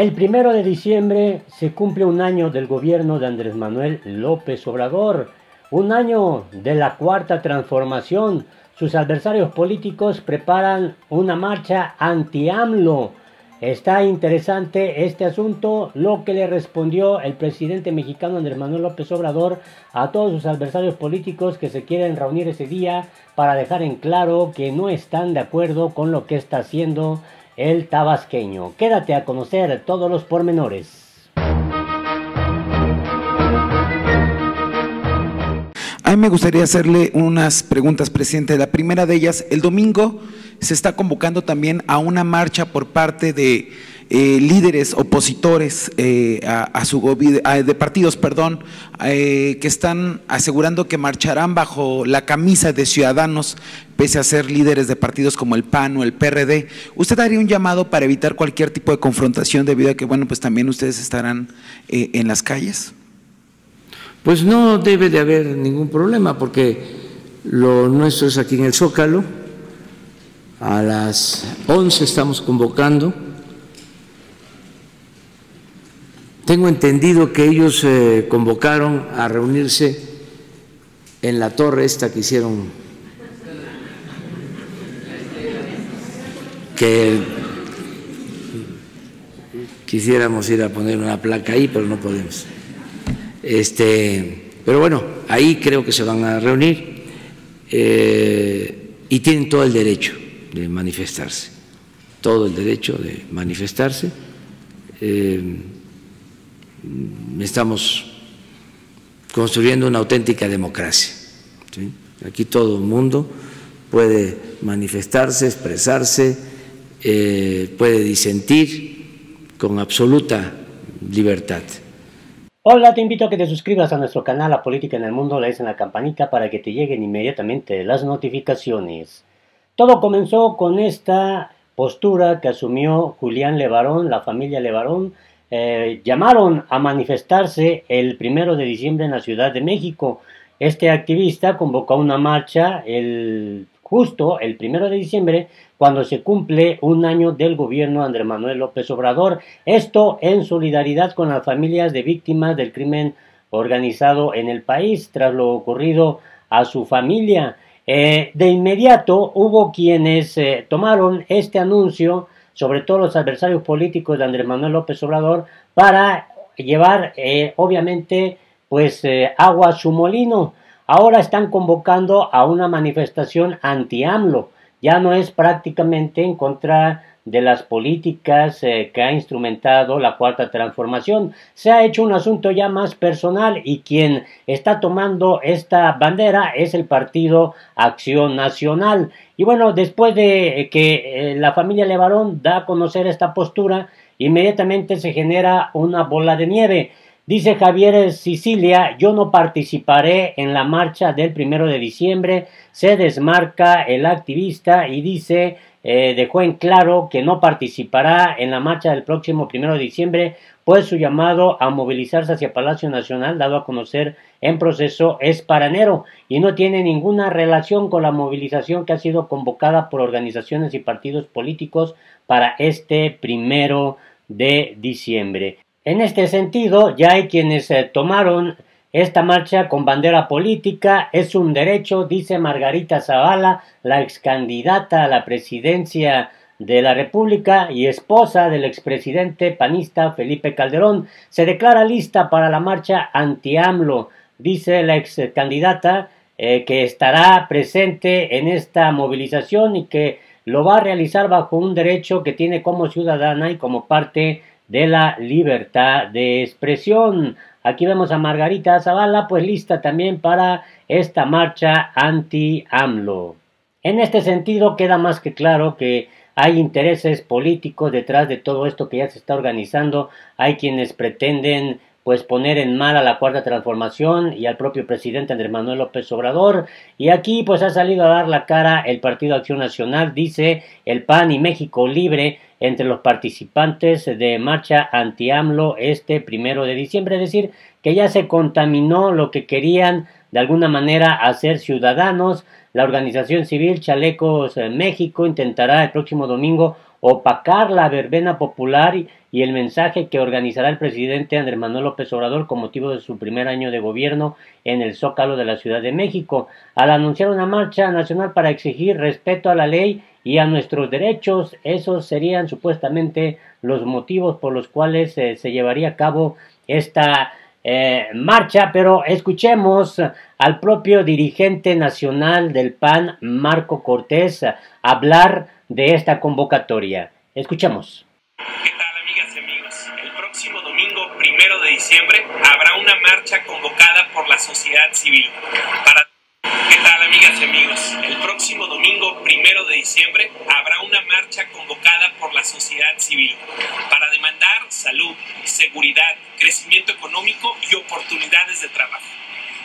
El primero de diciembre se cumple un año del gobierno de Andrés Manuel López Obrador, un año de la cuarta transformación. Sus adversarios políticos preparan una marcha anti-AMLO. Está interesante este asunto, lo que le respondió el presidente mexicano Andrés Manuel López Obrador a todos sus adversarios políticos que se quieren reunir ese día para dejar en claro que no están de acuerdo con lo que está haciendo el tabasqueño. Quédate a conocer todos los pormenores. A mí me gustaría hacerle unas preguntas, presidente. La primera de ellas, el domingo se está convocando también a una marcha por parte de eh, líderes opositores eh, a, su de partidos, perdón, eh, que están asegurando que marcharán bajo la camisa de ciudadanos, pese a ser líderes de partidos como el PAN o el PRD. ¿Usted haría un llamado para evitar cualquier tipo de confrontación debido a que, bueno, pues también ustedes estarán en las calles? Pues no debe de haber ningún problema, porque lo nuestro es aquí en el Zócalo. A las 11 estamos convocando Tengo entendido que ellos eh, convocaron a reunirse en la torre esta que hicieron, que quisiéramos ir a poner una placa ahí, pero no podemos. Este, pero bueno, ahí creo que se van a reunir eh, y tienen todo el derecho de manifestarse, todo el derecho de manifestarse. Eh, estamos construyendo una auténtica democracia. Aquí todo el mundo puede manifestarse, expresarse, eh, puede disentir con absoluta libertad. Hola, te invito a que te suscribas a nuestro canal La Política en el Mundo, le des en la campanita para que te lleguen inmediatamente las notificaciones. Todo comenzó con esta postura que asumió Julián Levarón, la familia Levarón, eh, llamaron a manifestarse el primero de diciembre en la Ciudad de México. Este activista convocó una marcha el, justo el primero de diciembre cuando se cumple un año del gobierno Andrés Manuel López Obrador. Esto en solidaridad con las familias de víctimas del crimen organizado en el país tras lo ocurrido a su familia. Eh, de inmediato hubo quienes eh, tomaron este anuncio sobre todo los adversarios políticos de Andrés Manuel López Obrador, para llevar, eh, obviamente, pues eh, agua a su molino. Ahora están convocando a una manifestación anti-AMLO. Ya no es prácticamente en contra de las políticas eh, que ha instrumentado la cuarta transformación. Se ha hecho un asunto ya más personal y quien está tomando esta bandera es el partido Acción Nacional. Y bueno, después de que eh, la familia Levarón da a conocer esta postura, inmediatamente se genera una bola de nieve. Dice Javier Sicilia, yo no participaré en la marcha del primero de diciembre, se desmarca el activista y dice eh, dejó en claro que no participará en la marcha del próximo primero de diciembre, pues su llamado a movilizarse hacia Palacio Nacional, dado a conocer en proceso, es para enero y no tiene ninguna relación con la movilización que ha sido convocada por organizaciones y partidos políticos para este primero de diciembre. En este sentido, ya hay quienes eh, tomaron esta marcha con bandera política es un derecho, dice Margarita Zavala, la ex candidata a la presidencia de la República y esposa del expresidente panista Felipe Calderón. Se declara lista para la marcha anti-AMLO, dice la ex candidata, eh, que estará presente en esta movilización y que lo va a realizar bajo un derecho que tiene como ciudadana y como parte de la libertad de expresión. Aquí vemos a Margarita Zavala, pues lista también para esta marcha anti-AMLO. En este sentido, queda más que claro que hay intereses políticos detrás de todo esto que ya se está organizando. Hay quienes pretenden pues poner en mal a la cuarta transformación y al propio presidente Andrés Manuel López Obrador. Y aquí pues ha salido a dar la cara el Partido Acción Nacional, dice el PAN y México Libre entre los participantes de marcha anti-AMLO este primero de diciembre, es decir, que ya se contaminó lo que querían de alguna manera hacer ciudadanos. La organización civil Chalecos eh, México intentará el próximo domingo opacar la verbena popular y el mensaje que organizará el presidente Andrés Manuel López Obrador con motivo de su primer año de gobierno en el Zócalo de la Ciudad de México, al anunciar una marcha nacional para exigir respeto a la ley y a nuestros derechos. Esos serían supuestamente los motivos por los cuales eh, se llevaría a cabo esta eh, marcha, pero escuchemos al propio dirigente nacional del PAN, Marco Cortés, hablar de esta convocatoria. Escuchemos. ¿Qué tal amigas y amigos? El próximo domingo, primero de diciembre, habrá una marcha convocada por la sociedad civil para ¿Qué tal amigas y amigos? El próximo domingo, primero de diciembre, habrá una marcha convocada por la sociedad civil para demandar salud, seguridad, crecimiento económico y oportunidades de trabajo.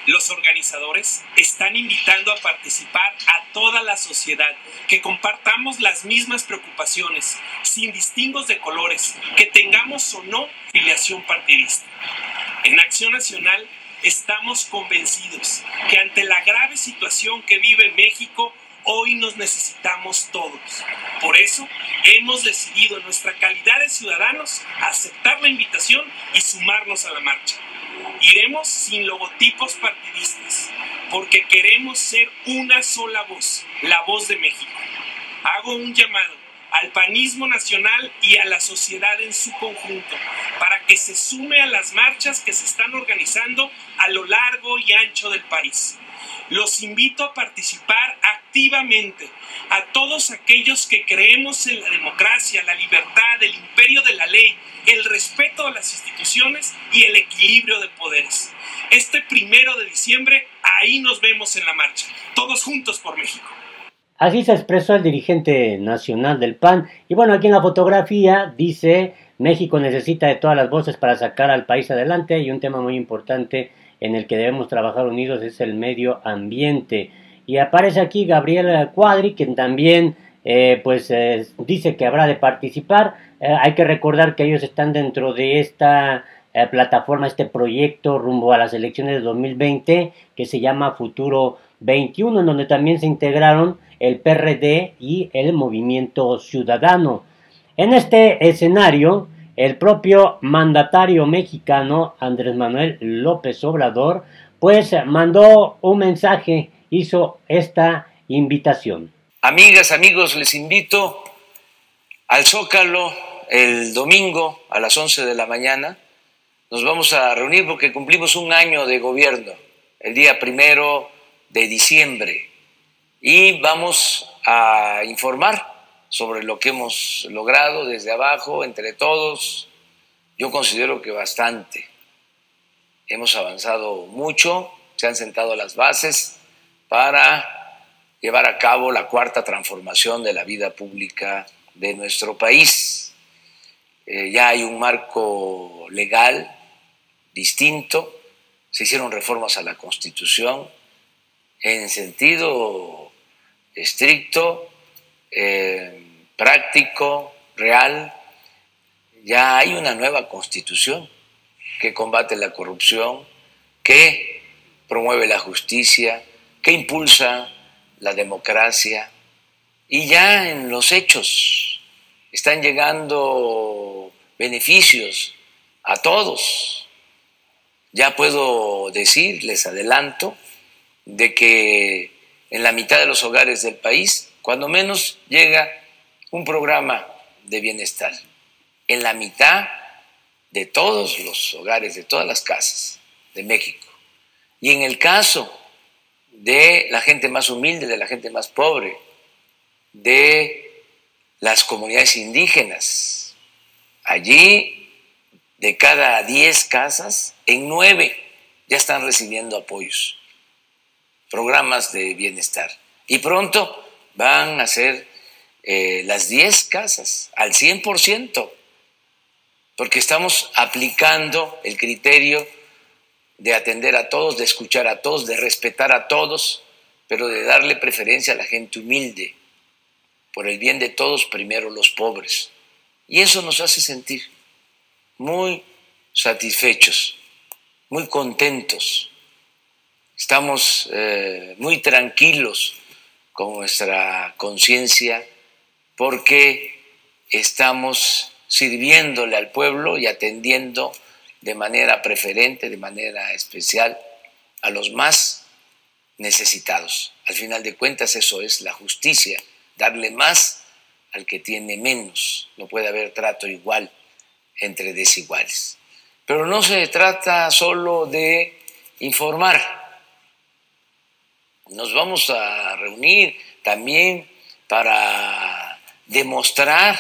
Los organizadores están invitando a participar a toda la sociedad, que compartamos las mismas preocupaciones, sin distingos de colores, que tengamos o no filiación partidista. En Acción Nacional estamos convencidos que ante la grave situación que vive México, hoy nos necesitamos todos. Por eso hemos decidido en nuestra calidad de ciudadanos aceptar la invitación y sumarnos a la marcha. Iremos sin logotipos partidistas, porque queremos ser una sola voz, la voz de México. Hago un llamado al panismo nacional y a la sociedad en su conjunto, para que se sume a las marchas que se están organizando a lo largo y ancho del país. Los invito a participar activamente a todos aquellos que creemos en la democracia, la libertad, el imperio de la ley, el respeto a las instituciones y el equilibrio de poderes. Este primero de diciembre, ahí nos vemos en la marcha, todos juntos por México. Así se expresó el dirigente nacional del PAN. Y bueno, aquí en la fotografía dice, México necesita de todas las voces para sacar al país adelante y un tema muy importante en el que debemos trabajar unidos es el medio ambiente. Y aparece aquí Gabriel Cuadri, quien también eh, pues eh, dice que habrá de participar. Eh, hay que recordar que ellos están dentro de esta plataforma, este proyecto rumbo a las elecciones de 2020 que se llama Futuro 21, en donde también se integraron el PRD y el Movimiento Ciudadano. En este escenario, el propio mandatario mexicano Andrés Manuel López Obrador, pues mandó un mensaje, hizo esta invitación. Amigas, amigos, les invito al Zócalo el domingo a las 11 de la mañana. Nos vamos a reunir porque cumplimos un año de gobierno, el día primero de diciembre y vamos a informar sobre lo que hemos logrado desde abajo, entre todos. Yo considero que bastante. Hemos avanzado mucho, se han sentado las bases para llevar a cabo la cuarta transformación de la vida pública de nuestro país. Eh, ya hay un marco legal distinto, se hicieron reformas a la Constitución en sentido estricto, eh, práctico, real. Ya hay una nueva constitución que combate la corrupción, que promueve la justicia, que impulsa la democracia. Y ya en los hechos están llegando beneficios a todos. Ya puedo decir, les adelanto, de que en la mitad de los hogares del país, cuando menos llega un programa de bienestar. En la mitad de todos los hogares, de todas las casas de México. Y en el caso de la gente más humilde, de la gente más pobre, de las comunidades indígenas, allí de cada 10 casas, en 9 ya están recibiendo apoyos programas de bienestar. Y pronto van a ser eh, las 10 casas al 100%, porque estamos aplicando el criterio de atender a todos, de escuchar a todos, de respetar a todos, pero de darle preferencia a la gente humilde, por el bien de todos, primero los pobres. Y eso nos hace sentir muy satisfechos muy contentos, estamos eh, muy tranquilos con nuestra conciencia porque estamos sirviéndole al pueblo y atendiendo de manera preferente, de manera especial, a los más necesitados. Al final de cuentas eso es la justicia, darle más al que tiene menos. No puede haber trato igual entre desiguales. Pero no se trata solo de informar. Nos vamos a reunir también para demostrar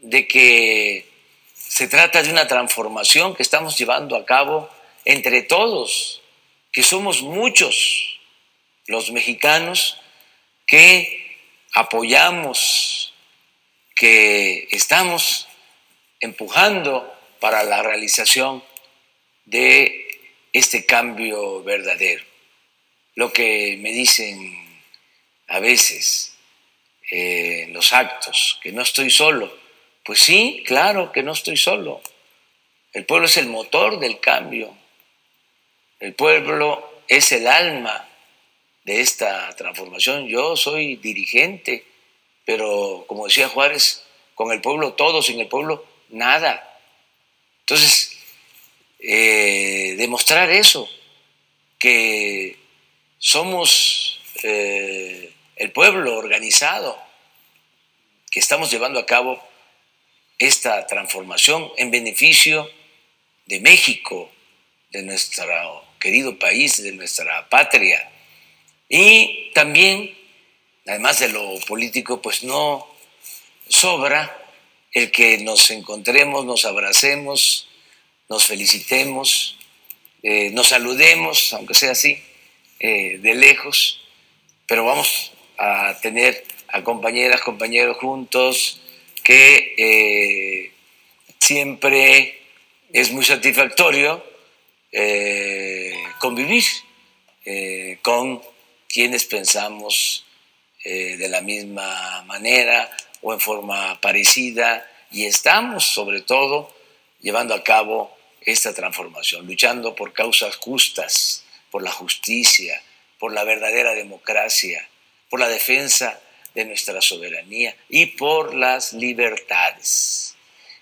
de que se trata de una transformación que estamos llevando a cabo entre todos, que somos muchos los mexicanos que apoyamos, que estamos empujando para la realización de este cambio verdadero. Lo que me dicen a veces eh, los actos, que no estoy solo. Pues sí, claro que no estoy solo. El pueblo es el motor del cambio. El pueblo es el alma de esta transformación. Yo soy dirigente, pero como decía Juárez, con el pueblo todo, sin el pueblo nada. Entonces, eh, demostrar eso, que somos eh, el pueblo organizado, que estamos llevando a cabo esta transformación en beneficio de México, de nuestro querido país, de nuestra patria. Y también, además de lo político, pues no sobra el que nos encontremos, nos abracemos, nos felicitemos, eh, nos saludemos, aunque sea así, eh, de lejos, pero vamos a tener a compañeras, compañeros juntos, que eh, siempre es muy satisfactorio convivir con quienes pensamos de la misma manera, o en forma parecida y estamos sobre todo llevando a cabo esta transformación, luchando por causas justas, por la justicia, por la verdadera democracia, por la defensa de nuestra soberanía y por las libertades.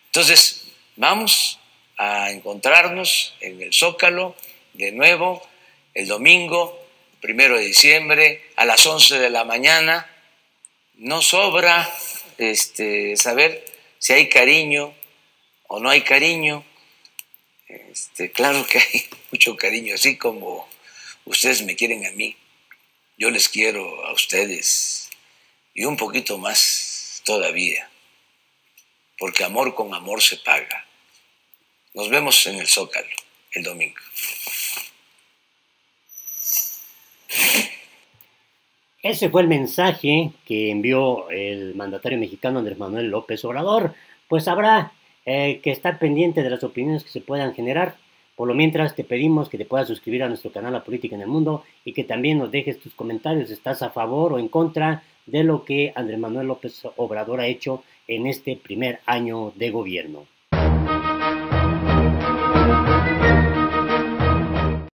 Entonces, vamos a encontrarnos en el Zócalo de nuevo el domingo, primero de diciembre, a las 11 de la mañana. No sobra este, saber si hay cariño o no hay cariño. Este, claro que hay mucho cariño, así como ustedes me quieren a mí, yo les quiero a ustedes y un poquito más todavía, porque amor con amor se paga. Nos vemos en el Zócalo el domingo. Ese fue el mensaje que envió el mandatario mexicano Andrés Manuel López Obrador. Pues habrá eh, que estar pendiente de las opiniones que se puedan generar. Por lo mientras te pedimos que te puedas suscribir a nuestro canal La Política en el Mundo y que también nos dejes tus comentarios. ¿Estás a favor o en contra de lo que Andrés Manuel López Obrador ha hecho en este primer año de gobierno?